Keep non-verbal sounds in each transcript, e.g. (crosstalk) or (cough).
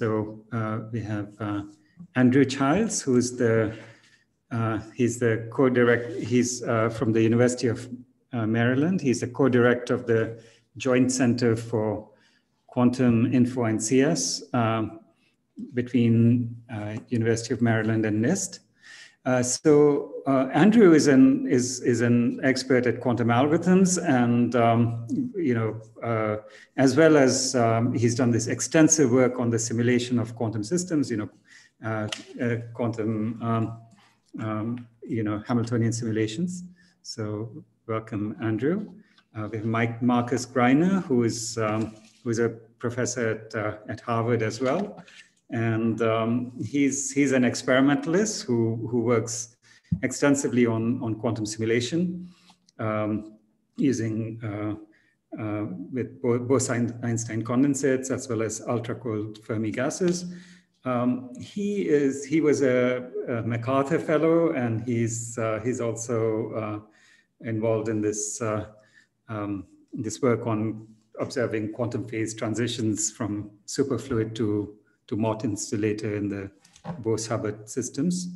so uh, we have uh, Andrew Childs, who's the uh, he's the co-direct. He's uh, from the University of uh, Maryland. He's the co-director of the Joint Center for Quantum Info and CS um, between University of Maryland and NIST. So uh, Andrew is an is is an expert at quantum algorithms, and um, you know, as well as um, he's done this extensive work on the simulation of quantum systems. You know, quantum. Um, um, you know, Hamiltonian simulations. So welcome, Andrew. Uh, we have Mike Markus Greiner, who is um, who is a professor at, uh, at Harvard as well, and um, he's he's an experimentalist who who works extensively on on quantum simulation um, using uh, uh with Bose-Einstein condensates as well as ultra cold Fermi gases. Um, he is he was a, a, MacArthur Fellow, and he's uh, he's also uh, involved in this uh, um, this work on observing quantum phase transitions from superfluid to to Mott insulator in the Bose Hubbard systems.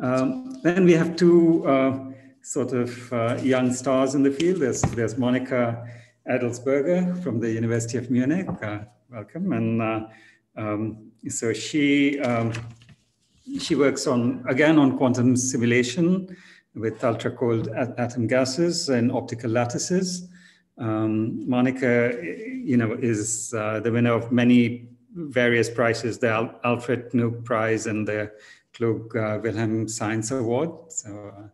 Um, then we have two uh, sort of uh, young stars in the field. There's there's Monika Aidelsburger from the University of Munich. Uh, welcome and. Um, so she um, she works on again on quantum simulation with ultra cold atom gases and optical lattices. Um, Monika, you know, is uh, the winner of many various prizes, the Al Alfred Krupp Prize and the Klung uh, Wilhelm Science Award. So, uh,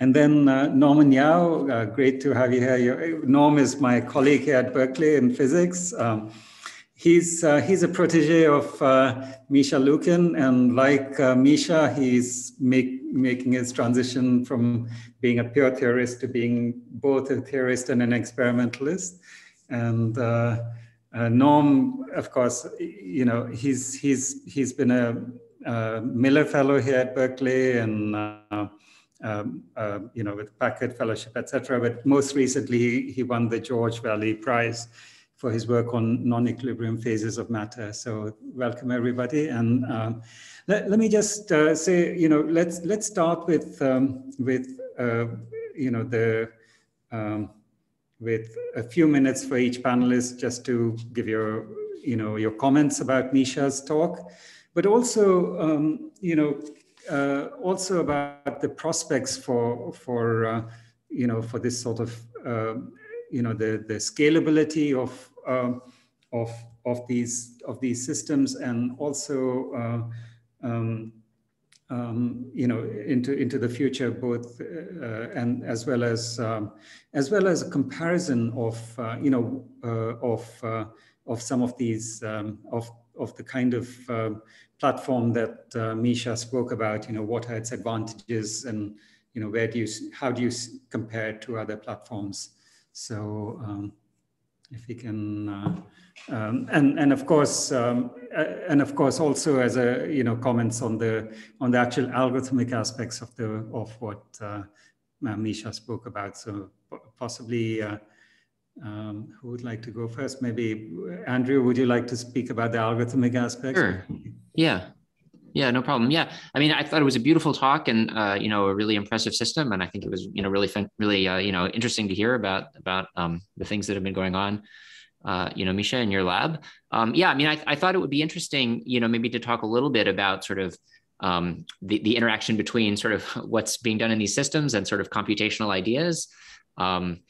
and then uh, Norman Yao, great to have you here. Norm is my colleague here at Berkeley in physics. Um, He's, uh, he's a protege of uh, Misha Lukin, and like uh, Misha, he's make, making his transition from being a pure theorist to being both a theorist and an experimentalist. And Norm, of course, you know, he's, he's, he's been a Miller Fellow here at Berkeley and uh, um, uh, you know, with Packard Fellowship, etc. But most recently, he, he won the George Valley Prize for his work on non-equilibrium phases of matter. So welcome everybody. And um, let, let, me just uh, say, you know, let's let's start with um, with uh, you know the um, with a few minutes for each panelist just to give your you know your comments about Misha's talk, but also um, you know uh, also about the prospects for for uh, you know for this sort of uh, you know the the scalability of uh, of of these of these systems and also uh, um, um, you know into into the future both uh, and as well as um, as well as a comparison of uh, you know of of some of these um, of of the kind of um, platform that Misha spoke about you know what are its advantages and you know where do you how do you compare it to other platforms so um, if we can, uh, um, and and of course, um, uh, and of course, also as a you know comments on the on the actual algorithmic aspects of the of what uh, Misha spoke about. So possibly, uh, um, who would like to go first? Maybe Andrew. Would you like to speak about the algorithmic aspects? Sure. Yeah. Yeah, no problem. Yeah, I mean, I thought it was a beautiful talk and uh, you know a really impressive system, and I think it was you know really really uh, you know interesting to hear about about um, the things that have been going on. Uh, you know, Misha, in your lab. Um, yeah, I mean, I, I thought it would be interesting, you know, maybe to talk a little bit about sort of um, the, the interaction between sort of (laughs) what's being done in these systems and sort of computational ideas. Um,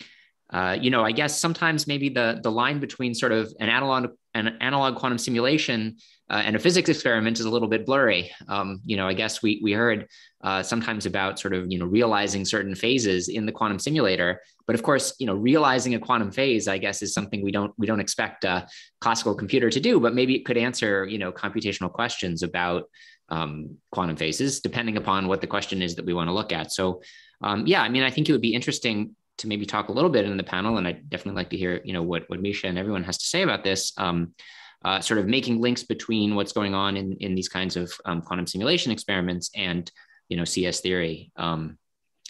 uh, you know, I guess sometimes maybe the the line between sort of an analog an analog quantum simulation uh, and a physics experiment is a little bit blurry. Um, you know, I guess we we heard uh, sometimes about sort of you know realizing certain phases in the quantum simulator, but of course, you know, realizing a quantum phase, I guess, is something we don't we don't expect a classical computer to do, but maybe it could answer you know computational questions about um, quantum phases, depending upon what the question is that we want to look at. So, um, yeah, I mean, I think it would be interesting to maybe talk a little bit in the panel, and I'd definitely like to hear you know what what Misha and everyone has to say about this. Um, uh, sort of making links between what's going on in, in these kinds of um, quantum simulation experiments and you know CS theory. Um,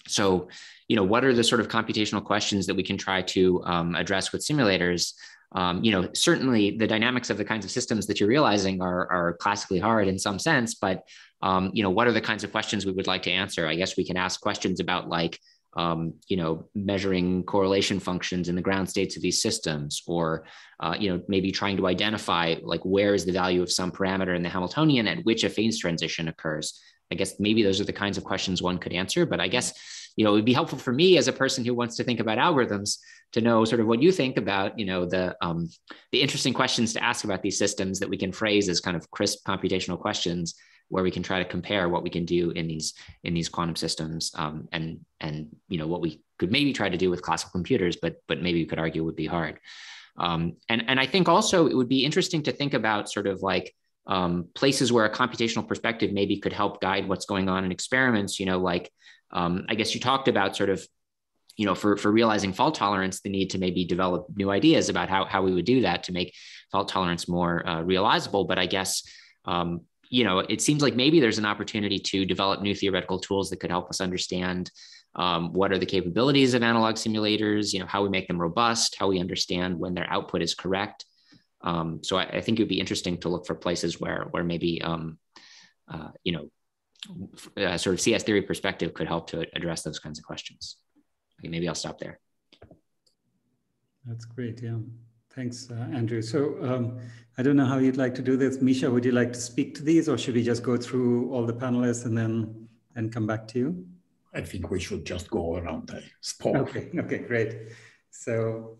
so, you know, what are the sort of computational questions that we can try to um, address with simulators? um, you know, certainly the dynamics of the kinds of systems that you're realizing are, are classically hard in some sense, but um, you know, what are the kinds of questions we would like to answer? I guess we can ask questions about like, um, you know, measuring correlation functions in the ground states of these systems, or uh, you know, maybe trying to identify like where is the value of some parameter in the Hamiltonian at which a phase transition occurs. I guess maybe those are the kinds of questions one could answer, but I guess you know it would be helpful for me as a person who wants to think about algorithms to know sort of what you think about you know the um, the interesting questions to ask about these systems that we can phrase as kind of crisp computational questions where we can try to compare what we can do in these in these quantum systems um, and and you know what we could maybe try to do with classical computers but but maybe you could argue would be hard. Um, and and i think also it would be interesting to think about sort of like um, places where a computational perspective maybe could help guide what's going on in experiments you know like um, i guess you talked about sort of you know for for realizing fault tolerance the need to maybe develop new ideas about how, how we would do that to make fault tolerance more uh, realizable. But i guess um, you know, it seems like maybe there's an opportunity to develop new theoretical tools that could help us understand um, what are the capabilities of analog simulators, you know, how we make them robust, how we understand when their output is correct. Um, so I, I, think it would be interesting to look for places where, where maybe, um, uh, you know, a sort of CS theory perspective could help to address those kinds of questions. Okay, maybe I'll stop there. That's great. Yeah. Thanks, uh, Andrew. So um, I don't know how you'd like to do this. Misha, would you like to speak to these or should we just go through all the panelists and then, then come back to you? I think we should just go around the spot. Okay, (laughs) okay, great. So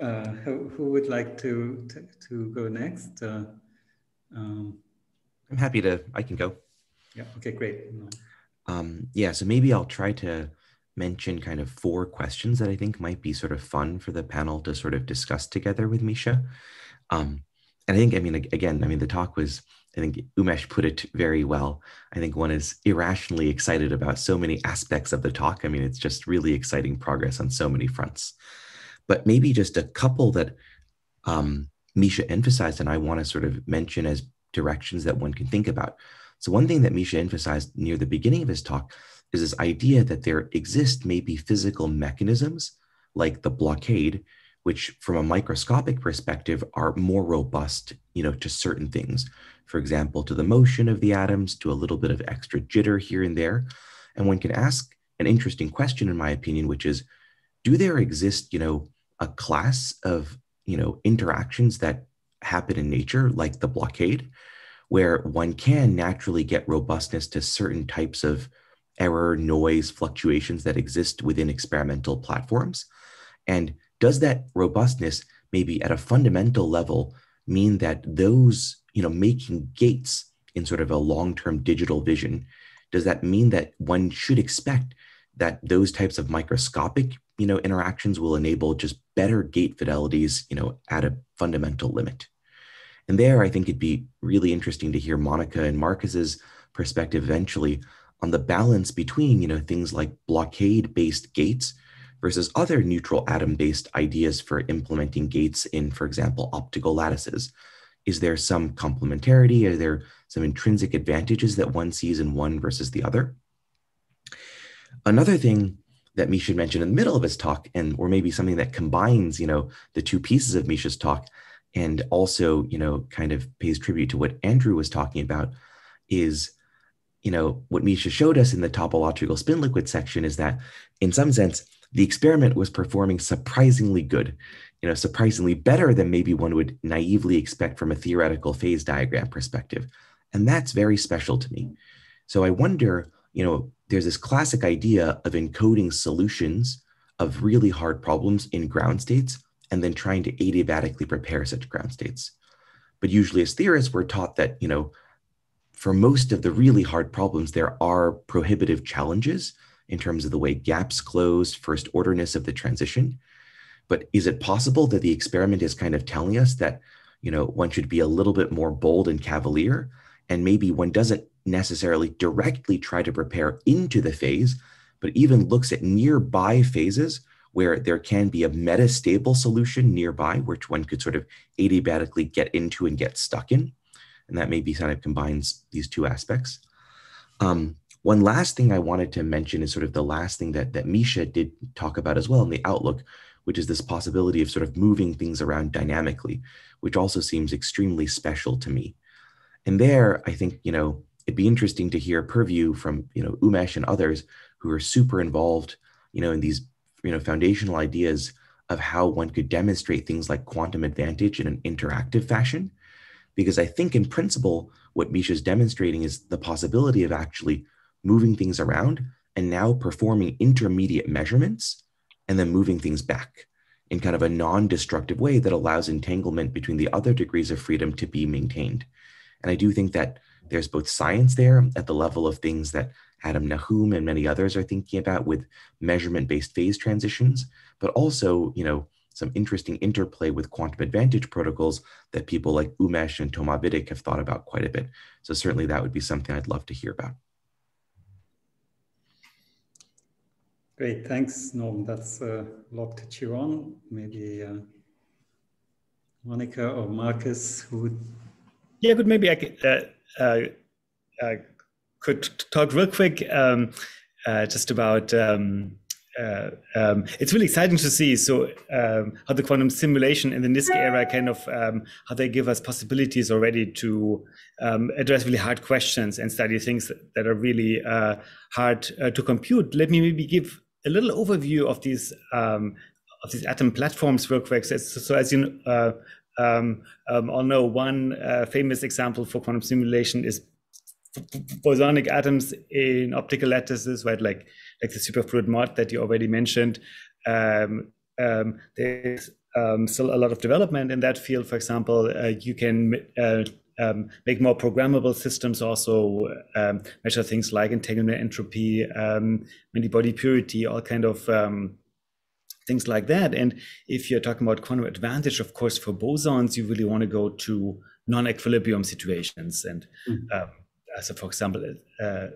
uh, who, who, would like to, to, to go next? Uh, um, I'm happy to, I can go. Yeah, okay, great. Um, yeah, so maybe I'll try to mention kind of four questions that I think might be sort of fun for the panel to sort of discuss together with Misha. Um, and I think, I mean, again, I mean, the talk was, I think Umesh put it very well. I think one is irrationally excited about so many aspects of the talk. I mean, it's just really exciting progress on so many fronts. But maybe just a couple that um, Misha emphasized, and I want to sort of mention as directions that one can think about. So, one thing that Misha emphasized near the beginning of his talk is this idea that there exist maybe physical mechanisms like the blockade, which from a microscopic perspective are more robust, you know, to certain things. For example, to the motion of the atoms, to a little bit of extra jitter here and there. And one can ask an interesting question, in my opinion, which is, do there exist, you know, a class of, you know, interactions that happen in nature, like the blockade, where one can naturally get robustness to certain types of error, noise, fluctuations that exist within experimental platforms? And does that robustness, maybe at a fundamental level, mean that those, you know, making gates in sort of a long-term digital vision, does that mean that one should expect that those types of microscopic, you know, interactions will enable just better gate fidelities, you know, at a fundamental limit? And there, I think it'd be really interesting to hear Monika and Markus's perspective eventually on the balance between you know things like blockade based gates versus other neutral atom based ideas for implementing gates in for example optical lattices. Is there some complementarity? Are there some intrinsic advantages that one sees in one versus the other? Another thing that misha mentioned in the middle of his talk and or maybe something that combines you know the two pieces of misha's talk and also you know kind of pays tribute to what andrew was talking about is you know, what Misha showed us in the topological spin liquid section is that in some sense, the experiment was performing surprisingly good, you know, surprisingly better than maybe one would naively expect from a theoretical phase diagram perspective. And that's very special to me. So I wonder, you know, there's this classic idea of encoding solutions of really hard problems in ground states and then trying to adiabatically prepare such ground states. But usually as theorists, we're taught that, you know, for most of the really hard problems, there are prohibitive challenges in terms of the way gaps close, first orderness of the transition. But is it possible that the experiment is kind of telling us that, you know, one should be a little bit more bold and cavalier, and maybe one doesn't necessarily directly try to prepare into the phase, but even looks at nearby phases where there can be a metastable solution nearby, which one could sort of adiabatically get into and get stuck in and that maybe kind of combines these two aspects. Um, one last thing I wanted to mention is sort of the last thing that, that Misha did talk about as well in the outlook, which is this possibility of sort of moving things around dynamically, which also seems extremely special to me. And there, I think, you know, it'd be interesting to hear purview from, you know, Umesh and others who are super involved, you know, in these, you know, foundational ideas of how one could demonstrate things like quantum advantage in an interactive fashion. Because I think in principle, what Misha is demonstrating is the possibility of actually moving things around and now performing intermediate measurements and then moving things back in kind of a non-destructive way that allows entanglement between the other degrees of freedom to be maintained. And I do think that there's both science there at the level of things that Adam Nahum and many others are thinking about with measurement-based phase transitions, but also, you know, some interesting interplay with quantum advantage protocols that people like Umesh and Thomas Vidick have thought about quite a bit. So certainly that would be something I'd love to hear about. Great, thanks, Norm. That's a lot to chew on. Maybe uh, Monika or Markus, who would? Yeah, good. Maybe I could, uh, uh, uh could talk real quick um, uh, just about. Um, uh, um, it's really exciting to see so um, how the quantum simulation in the NISQ era kind of um, how they give us possibilities already to um, address really hard questions and study things that, are really uh, hard uh, to compute. Let me maybe give a little overview of these um, of these atom platforms real quick. So, so as you uh, um, um, all know, one uh, famous example for quantum simulation is bosonic atoms in optical lattices, right? Like like the superfluid Mott that you already mentioned. Um, um, there's um, still a lot of development in that field. For example, uh, you can uh, um, make more programmable systems also um, measure things like entanglement entropy um, many body purity all kind of um, things like that and if you're talking about quantum advantage of course for bosons you really want to go to non-equilibrium situations and mm-hmm. so for example uh,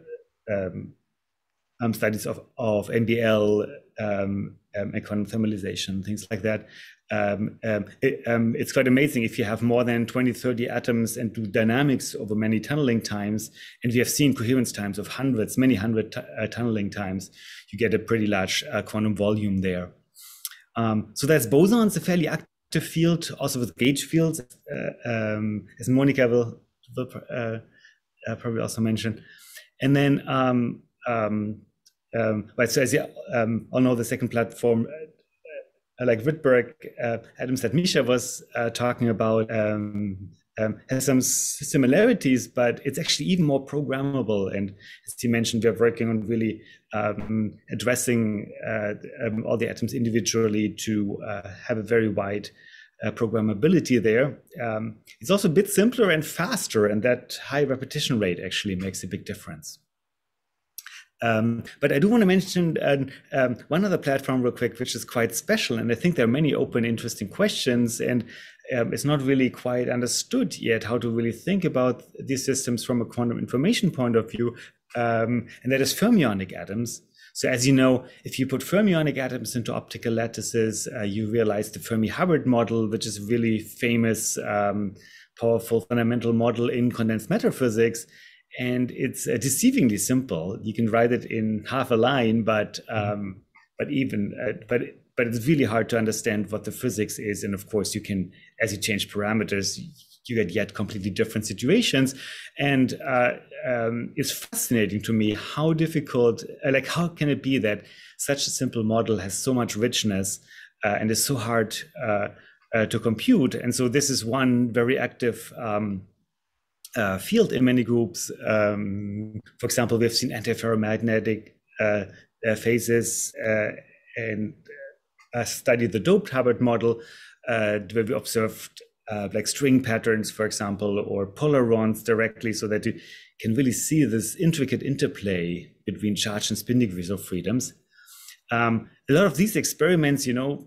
um, um, studies of, of MBL um, um, thermalization, things like that. Um, um, it, um, it's quite amazing if you have more than 20, 30 atoms and do dynamics over many tunneling times, and we have seen coherence times of hundreds, many hundred uh, tunneling times, you get a pretty large uh, quantum volume there. so that's bosons, a fairly active field, also with gauge fields, uh, as Monika will, will uh, uh, probably also mention. And then um, um, so as you um, all know, the second platform, uh, like Rydberg, uh, atoms that Misha was uh, talking about, um, um, has some similarities, but it's actually even more programmable. And as you mentioned, we're working on really um, addressing uh, um, all the atoms individually to uh, have a very wide uh, programmability there. Um, it's also a bit simpler and faster, and that high repetition rate actually makes a big difference. Um, but I do want to mention um, one other platform real quick, which is quite special. And I think there are many open, interesting questions. And um, it's not really quite understood yet how to really think about these systems from a quantum information point of view. Um, and that is fermionic atoms. So as you know, if you put fermionic atoms into optical lattices, uh, you realize the Fermi-Hubbard model, which is a really famous, um, powerful fundamental model in condensed matter physics and it's uh, deceivingly simple. You can write it in half a line, but um, but even uh, but but it's really hard to understand what the physics is. And of course, you can as you change parameters, you get yet completely different situations. And uh, um, it's fascinating to me how difficult, uh, like how can it be that such a simple model has so much richness uh, and is so hard uh, to compute. And so this is one very active. Um, uh, field in many groups. Um, for example, we've seen antiferromagnetic uh, uh phases uh, and uh, studied the doped Hubbard model, where we observed like string patterns, for example, or polarons directly, so that you can really see this intricate interplay between charge and spin degrees of freedoms. Um, a lot of these experiments, you know,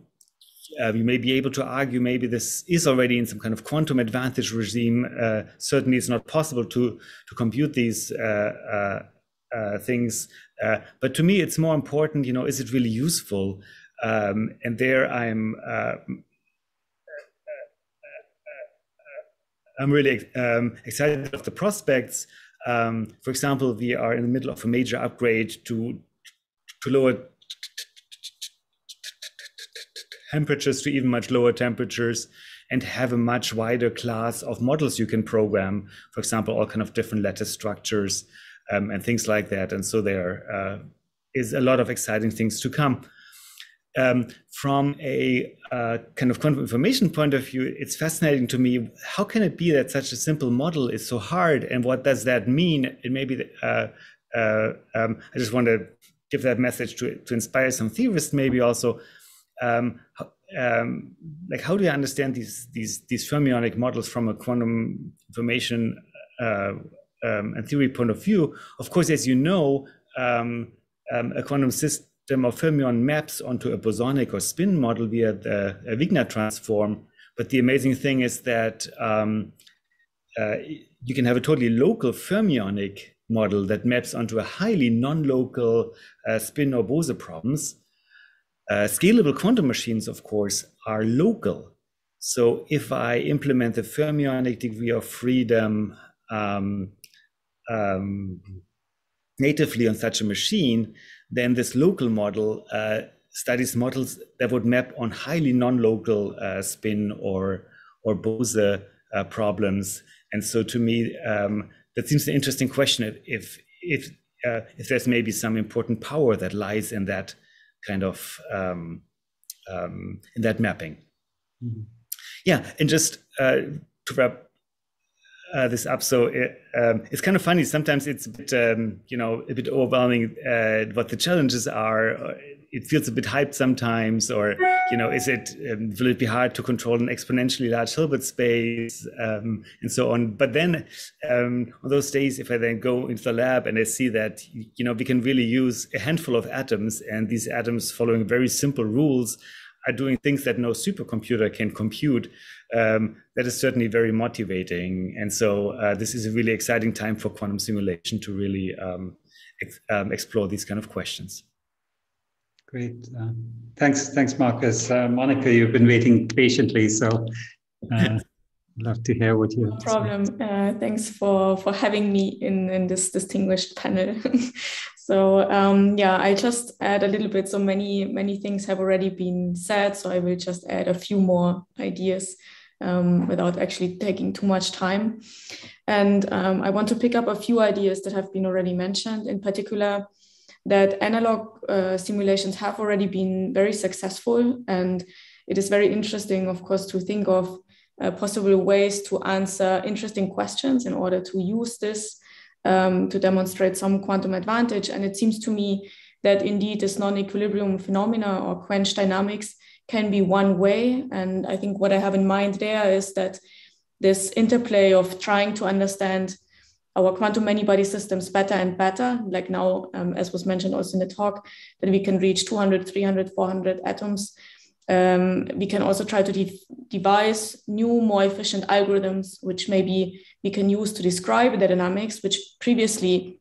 uh, you may be able to argue maybe this is already in some kind of quantum advantage regime. Uh, certainly, it's not possible to to compute these uh, uh, uh things. Uh, but to me, it's more important. You know, is it really useful? Um, and there, I'm. I'm really um, excited of the prospects. Um, for example, we are in the middle of a major upgrade to to lower temperatures to even much lower temperatures and have a much wider class of models you can program for example all kind of different lattice structures um, and things like that and so there uh, is a lot of exciting things to come um, from a uh, kind of quantum information point of view, it's fascinating to me. How can it be that such a simple model is so hard, and what does that mean? It maybe uh, uh, um, I just want to give that message to to inspire some theorists, maybe also. Um, um, like how do you understand these these these fermionic models from a quantum information uh, um, and theory point of view? Of course, as you know, um, a quantum system system of fermion maps onto a bosonic or spin model via the Wigner transform. But the amazing thing is that um, uh, you can have a totally local fermionic model that maps onto a highly non-local uh, spin or Bose problems. Uh, scalable quantum machines, of course, are local. So if I implement the fermionic degree of freedom um, um, natively on such a machine, then this local model uh, studies models that would map on highly non-local uh, spin or or Bose uh, problems. And so, to me, um, that seems an interesting question. If if uh, if there's maybe some important power that lies in that kind of um, um, in that mapping. Mm-hmm. Yeah, and just uh, to wrap uh, this up. So it, um, it's kind of funny. Sometimes it's a bit, um, you know, a bit overwhelming uh, what the challenges are. Uh, it feels a bit hyped sometimes, or you know, is it um, will it be hard to control an exponentially large Hilbert space um, and so on? But then um, on those days, if I then go into the lab and I see that you know we can really use a handful of atoms, and these atoms following very simple rules are doing things that no supercomputer can compute um, that is certainly very motivating. And so uh, this is a really exciting time for quantum simulation to really um, ex um, explore these kind of questions. Great. Uh, thanks, thanks, Markus. Uh, Monika, you've been waiting patiently, so uh, (laughs) love to hear what you have. No problem. Uh, thanks for for having me in in this distinguished panel. (laughs) so um, yeah, I just add a little bit. So many many things have already been said, so I will just add a few more ideas um, without actually taking too much time. And um, I want to pick up a few ideas that have been already mentioned, in particular, that analog uh, simulations have already been very successful. And it is very interesting, of course, to think of uh, possible ways to answer interesting questions in order to use this um, to demonstrate some quantum advantage. And it seems to me that indeed this non-equilibrium phenomena or quench dynamics can be one way. And I think what I have in mind there is that this interplay of trying to understand our quantum many body systems better and better, like now, um, as was mentioned also in the talk, that we can reach 200, 300, 400 atoms. Um, we can also try to de devise new, more efficient algorithms, which maybe we can use to describe the dynamics, which previously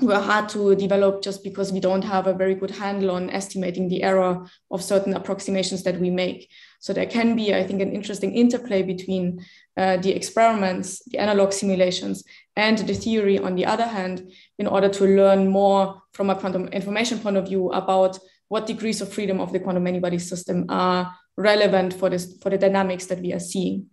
were hard to develop just because we don't have a very good handle on estimating the error of certain approximations that we make. So there can be, I think, an interesting interplay between uh, the experiments, the analog simulations, and the theory on the other hand, in order to learn more from a quantum information point of view about what degrees of freedom of the quantum many-body system are relevant for this for the dynamics that we are seeing.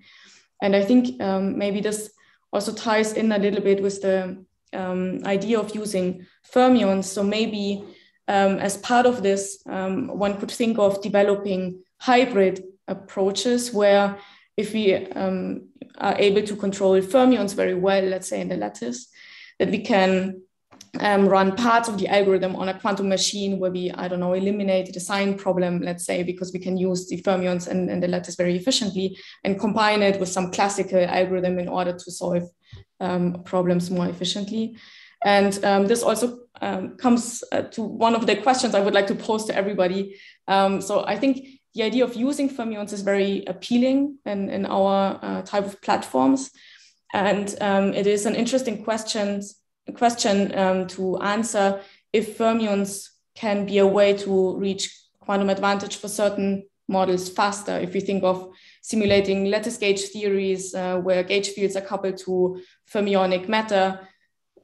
And I think um, maybe this also ties in a little bit with the um, idea of using fermions. So maybe um, as part of this, um, one could think of developing hybrid approaches where if we um, are able to control fermions very well, let's say in the lattice, that we can um, run parts of the algorithm on a quantum machine where we, I don't know, eliminate the sign problem, let's say, because we can use the fermions and, and the lattice very efficiently and combine it with some classical algorithm in order to solve um, problems more efficiently. And um, this also um, comes uh, to one of the questions I would like to pose to everybody. Um, so I think the idea of using fermions is very appealing in, in our uh, type of platforms. And um, it is an interesting question, question um, to answer if fermions can be a way to reach quantum advantage for certain models faster. If we think of simulating lattice gauge theories uh, where gauge fields are coupled to fermionic matter,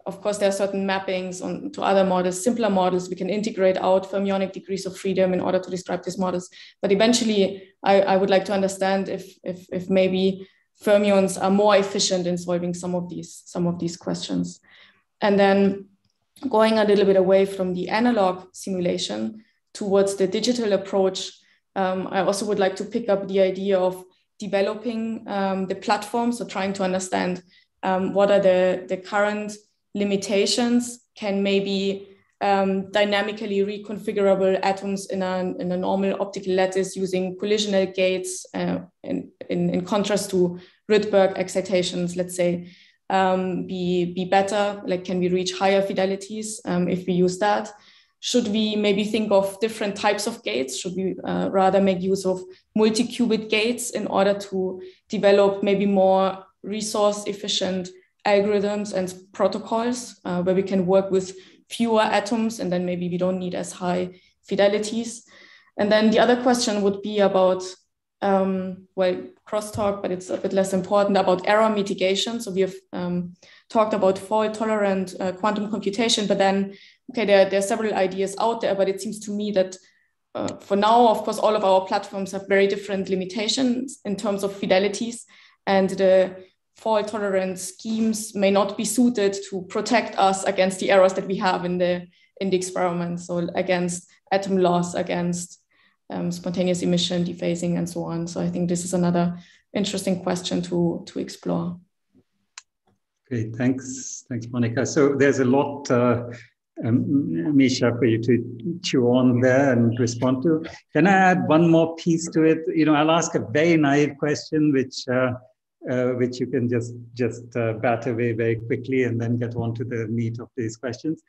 of course, there are certain mappings on to other models, simpler models. We can integrate out fermionic degrees of freedom in order to describe these models. But eventually, I, I would like to understand if, if, if maybe fermions are more efficient in solving some of these some of these questions. And then going a little bit away from the analog simulation towards the digital approach, um, I also would like to pick up the idea of developing um, the platform, so trying to understand um, what are the, the current limitations, can maybe um, dynamically reconfigurable atoms in a, in a normal optical lattice using collisional gates uh, in, in, in, contrast to Rydberg excitations, let's say, um, be, be better? Like, can we reach higher fidelities um, if we use that? Should we maybe think of different types of gates? Should we uh, rather make use of multi-qubit gates in order to develop maybe more resource efficient algorithms and protocols uh, where we can work with fewer atoms and then maybe we don't need as high fidelities. And then the other question would be about, um, well, crosstalk, but it's a bit less important about error mitigation. So we have um, talked about fault tolerant uh, quantum computation, but then, okay, there, there are several ideas out there, but it seems to me that uh, for now, of course, all of our platforms have very different limitations in terms of fidelities and the fault tolerant schemes may not be suited to protect us against the errors that we have in the in the experiment. So against atom loss, against um, spontaneous emission, dephasing, and so on. So I think this is another interesting question to to explore. Great, thanks, thanks, Monika. So there's a lot, uh, um, Misha, for you to chew on there and respond to. Can I add one more piece to it? You know, I'll ask a very naive question, which uh, uh, which you can just just uh, bat away very quickly and then get on to the meat of these questions.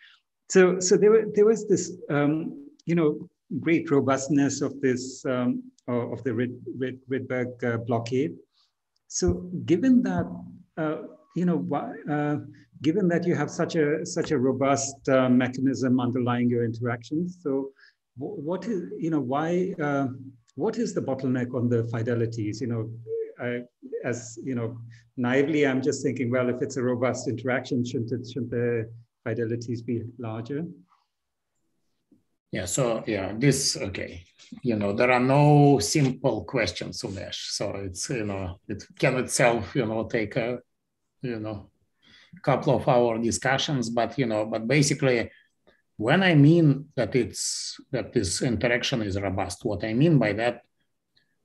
So, so there, there was this, um, you know, great robustness of this um, of the Rid, Rid, Rydberg uh, blockade. So, given that, uh, you know, uh, given that you have such a such a robust uh, mechanism underlying your interactions, so what is, you know, why? what is the bottleneck on the fidelities? You know, I, as you know, naively, I'm just thinking, well, if it's a robust interaction, shouldn't it, shouldn't the fidelities be larger? Yeah, so yeah, this okay. You know, there are no simple questions, Umesh. So it's you know, it can itself, you know, take a you know couple of hour discussions, but you know, but basically when I mean that it's that this interaction is robust, what I mean by that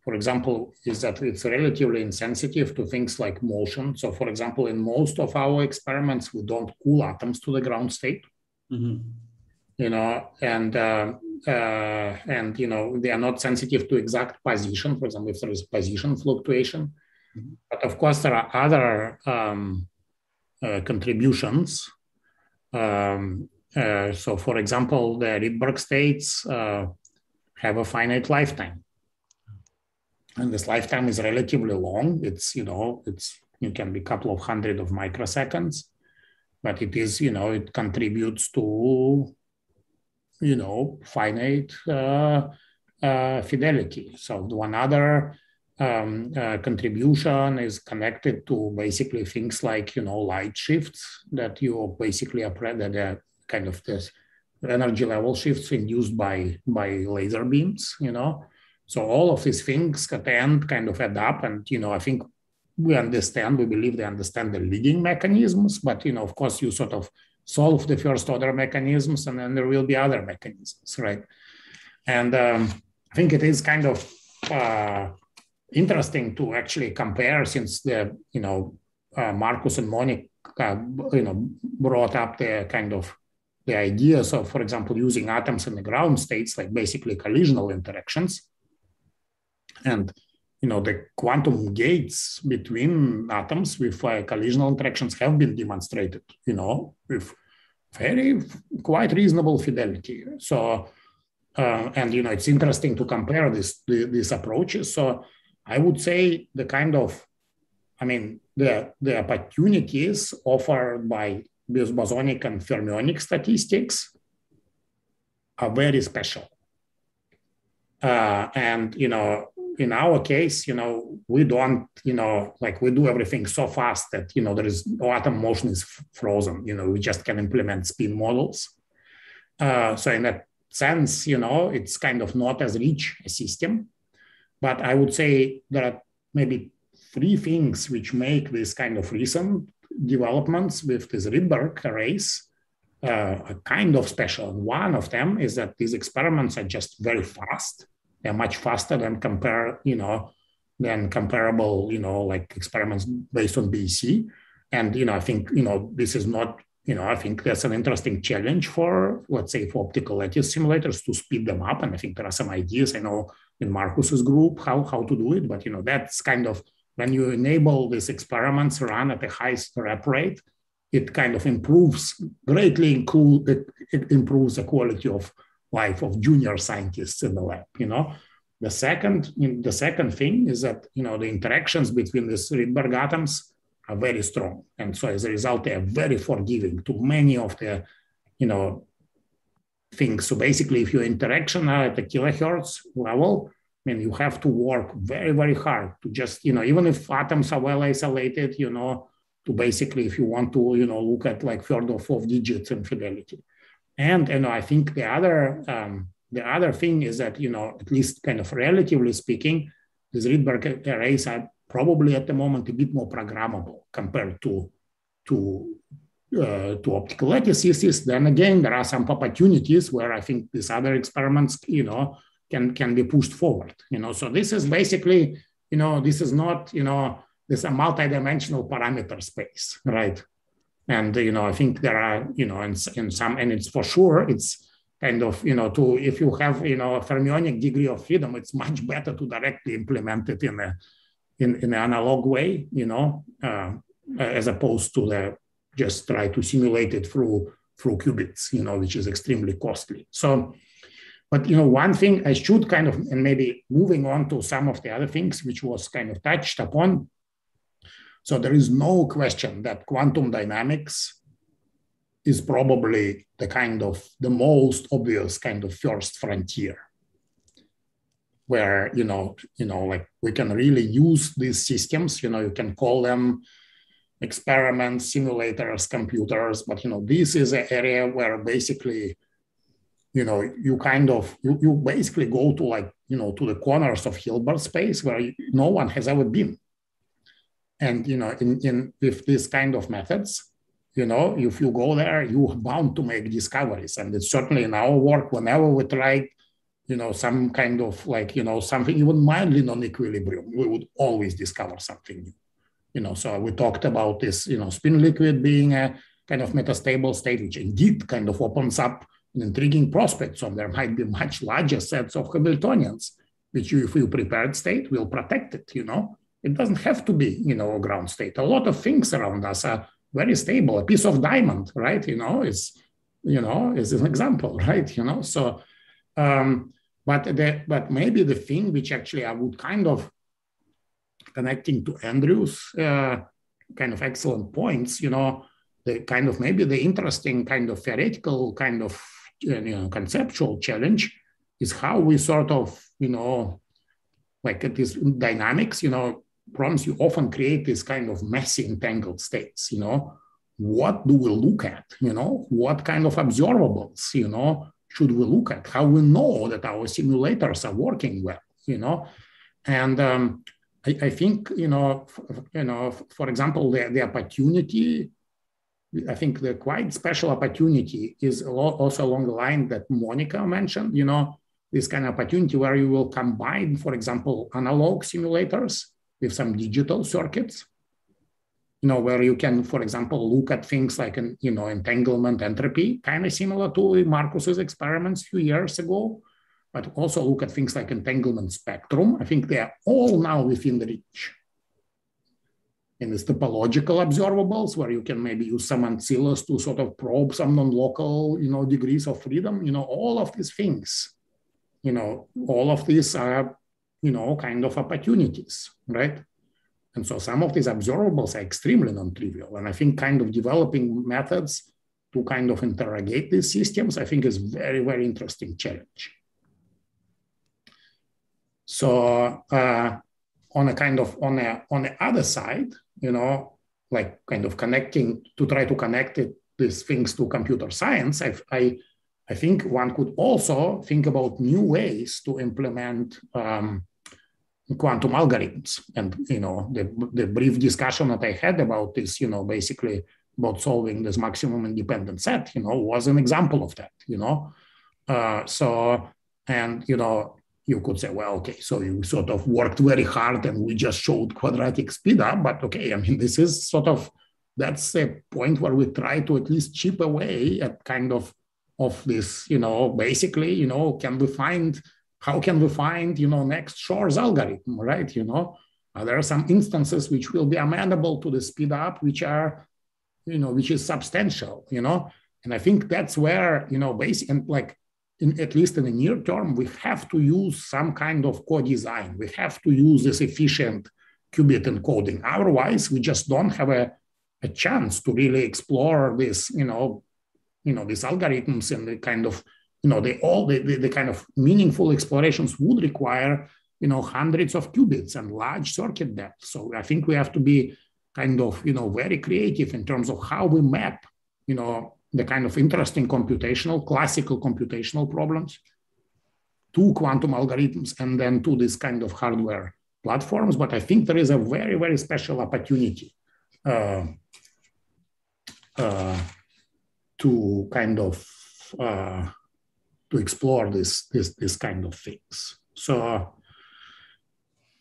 for example, is that it's relatively insensitive to things like motion. So, for example, in most of our experiments, we don't cool atoms to the ground state. Mm-hmm. You know, and uh, uh, and you know they are not sensitive to exact position. For example, if there is position fluctuation, mm-hmm. but of course there are other um, uh, contributions. Um, uh, so, for example, the Rydberg states uh, have a finite lifetime and this lifetime is relatively long. It's you know it's it can be a couple of hundred of microseconds, but it is you know it contributes to you know finite uh, uh, fidelity. So one other um, uh, contribution is connected to basically things like you know light shifts that you basically that are kind of this energy level shifts induced by by laser beams. You know so all of these things at the end kind of add up. And, you know, I think we understand, we believe they understand the leading mechanisms, but, you know, of course, you sort of solve the first order mechanisms and then there will be other mechanisms, right? And um, I think it is kind of uh, interesting to actually compare since the, you know, uh, Markus and Monika, uh, you know, brought up the kind of the ideas of, for example, using atoms in the ground states, like basically collisional interactions and you know the quantum gates between atoms with uh, collisional interactions have been demonstrated you know with very quite reasonable fidelity. So uh, and you know it's interesting to compare this these approaches. So i would say the kind of i mean the the opportunities offered by bosonic and fermionic statistics are very special. Uh, and you know in our case, you know, we don't, you know, like we do everything so fast that, you know, there is no atom motion is frozen. You know, we just can implement spin models. Uh, so in that sense, you know, it's kind of not as rich a system. But I would say there are maybe three things which make this kind of recent developments with this Rydberg arrays uh, kind of special. One of them is that these experiments are just very fast. They're much faster than compare, you know, than comparable, you know, like experiments based on BEC. And you know, I think you know this is not, you know, I think that's an interesting challenge for, let's say, for optical lattice simulators to speed them up. And I think there are some ideas I know in Markus's group how how to do it. But you know, that's kind of when you enable these experiments run at a high rep rate, it kind of improves greatly. It, it improves the quality of life of junior scientists in the lab. You know, the second the second thing is that you know the interactions between these Rydberg atoms are very strong, and so as a result, they are very forgiving to many of the you know things. So basically, if your interaction are at the kilohertz level, I mean, you have to work very, very hard to just, you know, even if atoms are well isolated, you know, to basically, if you want to, you know, look at like third or fourth digits in fidelity. And, you know, I think the other, um, the other thing is that, you know, at least kind of relatively speaking, these Rydberg arrays are probably at the moment a bit more programmable compared to, to, uh, to optical lattices. Then again, there are some opportunities where I think these other experiments, you know, can can be pushed forward you know so this is basically you know this is not you know this a multi-dimensional parameter space right and you know i think there are you know in, in some and it's for sure it's kind of you know to if you have you know a fermionic degree of freedom it's much better to directly implement it in a in, in an analog way you know uh, as opposed to the just try to simulate it through through qubits you know which is extremely costly so but you know, one thing I should kind of, and maybe moving on to some of the other things which was kind of touched upon. So there is no question that quantum dynamics is probably the kind of the most obvious kind of first frontier where you know you know like we can really use these systems you know you can call them experiments simulators computers but you know this is an area where basically you know, you kind of, you, you basically go to like, you know, to the corners of Hilbert space where no one has ever been. And, you know, in, in with these kind of methods, you know, if you go there, you're bound to make discoveries. And it's certainly in our work, whenever we try, you know, some kind of like, you know, something even mildly non-equilibrium, we would always discover something new. You know, so we talked about this, you know, spin liquid being a kind of metastable state, which indeed kind of opens up an intriguing prospect. So there might be much larger sets of Hamiltonians, which you, if you prepared state, will protect it, you know. It doesn't have to be, you know, ground state. A lot of things around us are very stable. A piece of diamond, right, you know, is, you know, is an example, (laughs) right, you know. So, um, but the, but maybe the thing which actually I would kind of connecting to Andrew's uh, kind of excellent points, you know, the kind of maybe the interesting kind of theoretical kind of you know, conceptual challenge is how we sort of, you know, like this dynamics, you know, problems you often create this kind of messy entangled states, you know, what do we look at, you know, what kind of observables, you know, should we look at, how we know that our simulators are working well, you know, and um, I, I, think, you know, you know, for example, the, the opportunity I think the quite special opportunity is also along the line that Monika mentioned, you know, this kind of opportunity where you will combine, for example, analog simulators with some digital circuits, you know, where you can, for example, look at things like, an, you know, entanglement entropy, kind of similar to Markus's experiments a few years ago, but also look at things like entanglement spectrum. I think they are all now within the reach and it's topological observables where you can maybe use some ancillas to sort of probe some non-local, you know, degrees of freedom, you know, all of these things, you know, all of these are, you know, kind of opportunities, right? And so some of these observables are extremely non-trivial. And I think kind of developing methods to kind of interrogate these systems, I think is very, very interesting challenge. So uh, on a kind of on a on the other side, you know, like kind of connecting to try to connect it, these things to computer science, I, I, I think one could also think about new ways to implement um, quantum algorithms. And you know, the, the brief discussion that I had about this, you know, basically about solving this maximum independent set, you know, was an example of that. You know, uh, so and you know, you could say, well, okay, so you sort of worked very hard and we just showed quadratic speed up, but okay, I mean, this is sort of that's a point where we try to at least chip away at kind of of this, you know, basically, you know, can we find how can we find, you know, next Shor's algorithm, right? You know, uh, there are some instances which will be amenable to the speed up, which are, you know, which is substantial, you know, and I think that's where, you know, basic and like in, at least in the near term, we have to use some kind of co-design. We have to use this efficient qubit encoding. Otherwise, we just don't have a, a chance to really explore this, you know, you know, these algorithms and the kind of, you know, they all the, the, the kind of meaningful explorations would require, you know, hundreds of qubits and large circuit depth. So I think we have to be kind of, you know, very creative in terms of how we map, you know, the kind of interesting computational, classical computational problems to quantum algorithms and then to this kind of hardware platforms. But I think there is a very, very special opportunity uh, uh, to kind of uh, to explore this, this, this kind of things. So,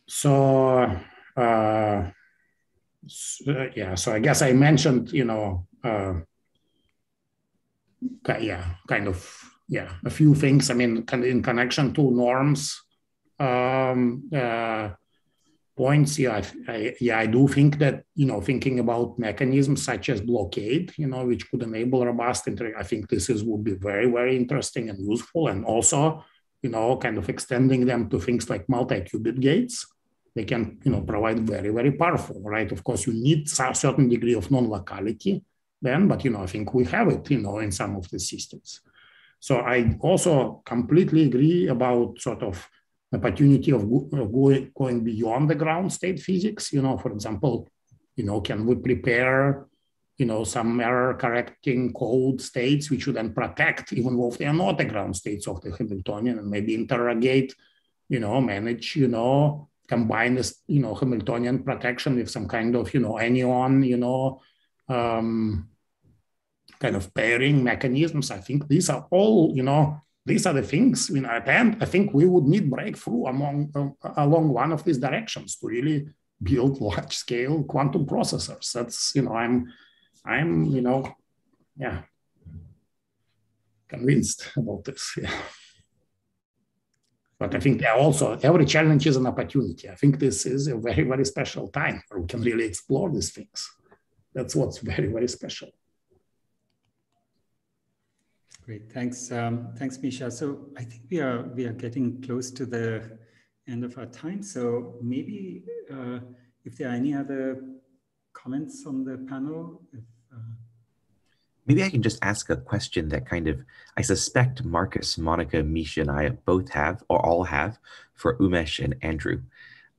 so, uh, so yeah, so I guess I mentioned, you know, uh, yeah, kind of, yeah, a few things. I mean, in connection to Norm's um, uh, points, yeah, I, I, yeah, I do think that you know, thinking about mechanisms such as blockade, you know, which could enable robust inter. I think this is would be very, very interesting and useful, and also, you know, kind of extending them to things like multi-qubit gates. They can, you know, provide very, very powerful, right? Of course, you need a certain degree of non-locality then, but you know, I think we have it, you know, in some of the systems. So I also completely agree about sort of opportunity of, going, going beyond the ground state physics. You know, for example, you know, can we prepare, you know, some error correcting code states which would then protect, even if they are not the ground states of the Hamiltonian, and maybe interrogate, you know, manage, you know, combine this, you know, Hamiltonian protection with some kind of, you know, anyone, you know, um, kind of pairing mechanisms. I think these are all, you know, these are the things. in the end, I think we would need breakthrough among uh, along one of these directions to really build (laughs) large-scale quantum processors. That's you know, I'm, I'm you know, yeah, convinced about this. (laughs) Yeah. But I think also every challenge is an opportunity. I think this is a very, very special time where we can really explore these things. That's what's very, very special. Great, thanks, um, thanks, Misha. So I think we are we are getting close to the end of our time. So maybe uh, if there are any other comments on the panel. If, uh... Maybe I can just ask a question that kind of I suspect Markus, Monika, Misha, and I both have or all have for Umesh and Andrew.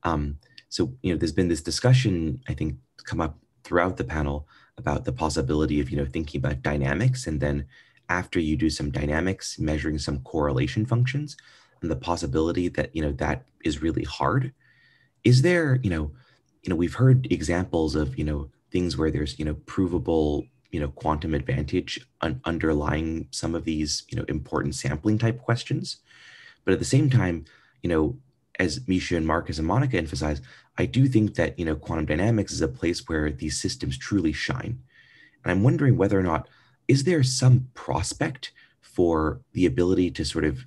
Um, so you know, there's been this discussion I think come up throughout the panel about the possibility of you know thinking about dynamics and then after you do some dynamics, measuring some correlation functions, and the possibility that you know that is really hard. Is there, you know, you know, we've heard examples of you know things where there's you know provable you know quantum advantage un- underlying some of these you know important sampling type questions, but at the same time, you know, as Misha and Markus and Monika emphasize, I do think that you know quantum dynamics is a place where these systems truly shine, and I'm wondering whether or not is there some prospect for the ability to sort of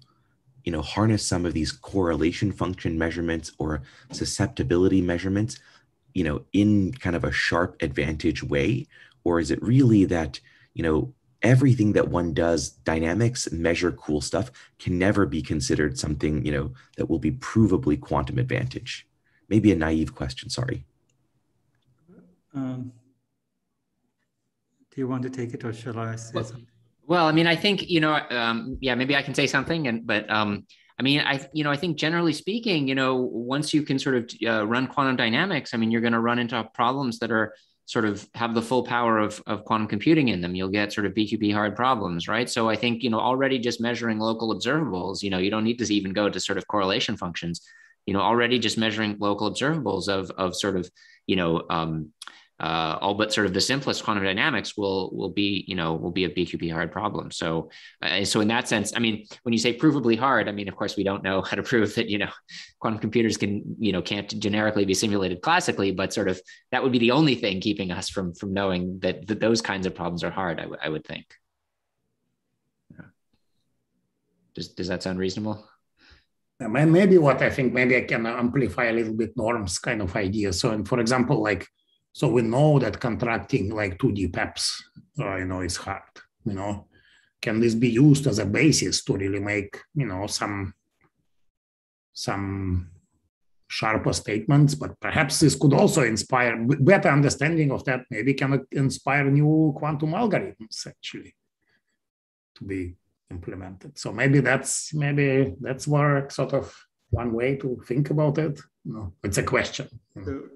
you know harness some of these correlation function measurements or susceptibility measurements you know in kind of a sharp advantage way? Or is it really that you know everything that one does dynamics measure cool stuff can never be considered something you know that will be provably quantum advantage? Maybe a naive question sorry. Um, do you want to take it or shall I say well, something? Well, I mean, I think, you know, um, yeah, maybe I can say something and, but um, I mean, I you know, I think generally speaking, you know, once you can sort of uh, run quantum dynamics, I mean, you're going to run into problems that are sort of have the full power of, of quantum computing in them. You'll get sort of BQP hard problems, right? So I think you know already just measuring local observables, you know, you don't need to even go to sort of correlation functions. You know, already just measuring local observables of of sort of you know um, uh, all but sort of the simplest quantum dynamics will will be you know will be a BQP hard problem. So uh, so in that sense, I mean, when you say provably hard, I mean, of course, we don't know (laughs) how to prove that you know quantum computers can you know can't generically be simulated classically, but sort of that would be the only thing keeping us from from knowing that, that those kinds of problems are hard. I, I would think. Does does that sound reasonable? Maybe what I think, maybe I can amplify a little bit Norm's kind of idea. So, and for example, like so we know that contracting like 2D PEPS, uh, you know, is hard. You know, can this be used as a basis to really make you know some some sharper statements? But perhaps this could also inspire better understanding of that. Maybe can inspire new quantum algorithms actually to be implemented. So maybe that's maybe that's work sort of one way to think about it. No, it's a question. You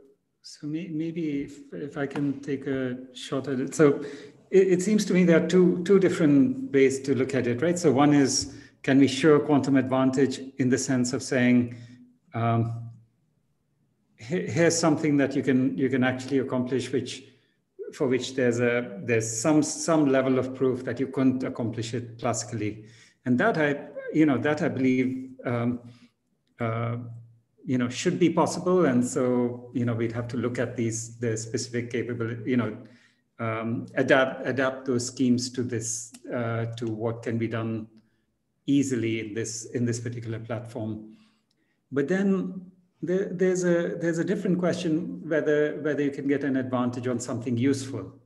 So maybe if, if I can take a shot at it. So it, it, seems to me there are two, two different ways to look at it, right? So one is, can we show quantum advantage in the sense of saying, um, here's something that you can you can actually accomplish, which for which there's a there's some some level of proof that you couldn't accomplish it classically, and that I you know that I believe um, uh, you know should be possible. And so you know we'd have to look at these the specific capability you know um, adapt adapt those schemes to this uh, to what can be done easily in this in this particular platform. But then there, there's a there's a different question whether whether you can get an advantage on something useful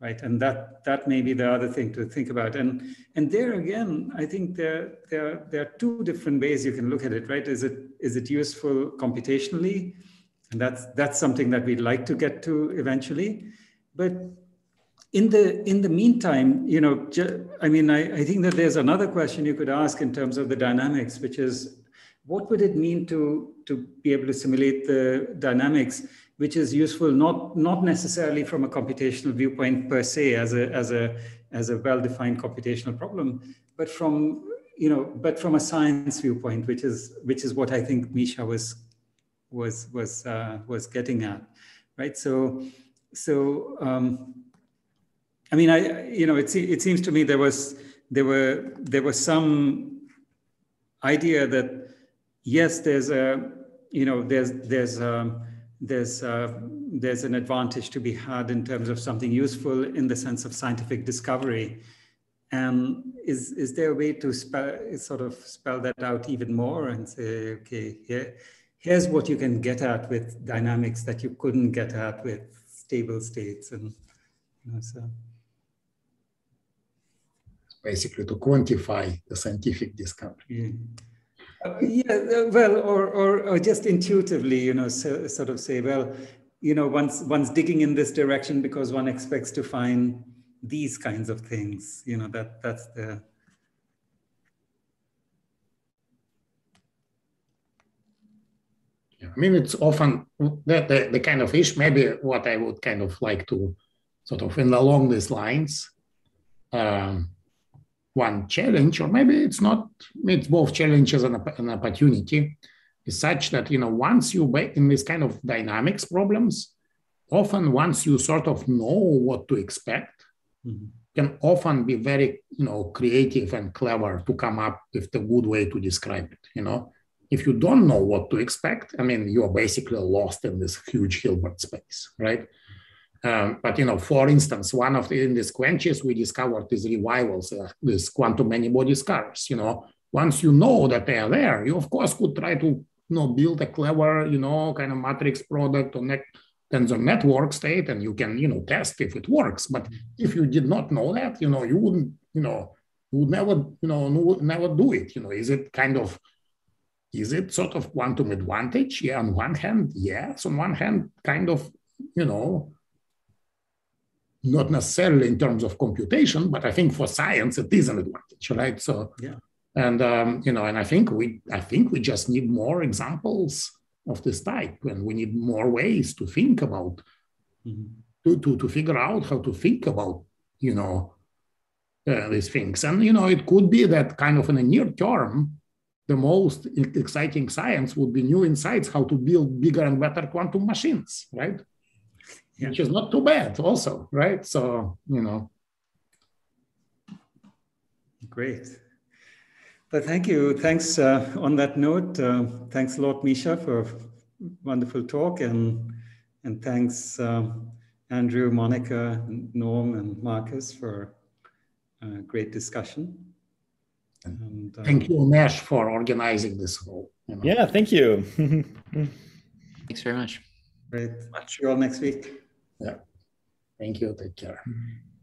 right? And that that may be the other thing to think about. And and there again, I think there there there are two different ways you can look at it, right? Is it is it useful computationally? And that's that's something that we'd like to get to eventually. But in the in the meantime, you know, I mean, I, I think that there's another question you could ask in terms of the dynamics, which is what would it mean to to be able to simulate the dynamics which is useful not not necessarily from a computational viewpoint per se as a as a as a well-defined computational problem, but from you know but from a science viewpoint, which is which is what I think Misha was was was uh, was getting at, right? So so um, I mean I you know it it seems to me there was there were there was some idea that yes there's a you know there's there's um, there's uh, there's an advantage to be had in terms of something useful in the sense of scientific discovery. And is is there a way to spell, sort of spell that out even more and say, okay, here, here's what you can get at with dynamics that you couldn't get at with stable states, and you know, so basically to quantify the scientific discovery. Yeah. Yeah, well, or, or, or just intuitively, you know, so, sort of say, well, you know, one's, one's digging in this direction because one expects to find these kinds of things. You know, that that's the. I mean, it's often the, the, the kind of ish, maybe what I would kind of like to sort of in along these lines. Um, one challenge, or maybe it's not, it's both challenges and an opportunity, is such that, you know, once you in this kind of dynamics problems, often once you sort of know what to expect, mm-hmm. can often be very, you know, creative and clever to come up with the good way to describe it, you know. If you don't know what to expect, I mean, you're basically lost in this huge Hilbert space, right? Um, but you know, for instance, one of the in these quenches we discovered these revivals, uh, these quantum many-body scars. You know, once you know that they are there, you of course could try to you know build a clever you know kind of matrix product or net tensor network state, and you can you know test if it works. But if you did not know that, you know, you wouldn't you know you would never you know never do it. You know, is it kind of is it sort of quantum advantage? Yeah, on one hand, yes. On one hand, kind of you know not necessarily in terms of computation, but I think for science it is an advantage, right? So yeah, and um, you know, and I think we I think we just need more examples of this type, and we need more ways to think about mm-hmm. to, to to figure out how to think about you know uh, these things. And you know, it could be that kind of in a near term, the most exciting science would be new insights how to build bigger and better quantum machines, right? Yeah. Which is not too bad, also, right? So you know. Great. But thank you. Thanks uh, on that note. Uh, thanks a lot, Misha, for a wonderful talk, and and thanks uh, Andrew, Monika, Norm, and Markus for a great discussion. And, uh, thank you, Nash, for organizing this whole. You know. Yeah, thank you. (laughs) Thanks very much. Great. See you all next week. Yeah. Thank you. Take care. Mm -hmm.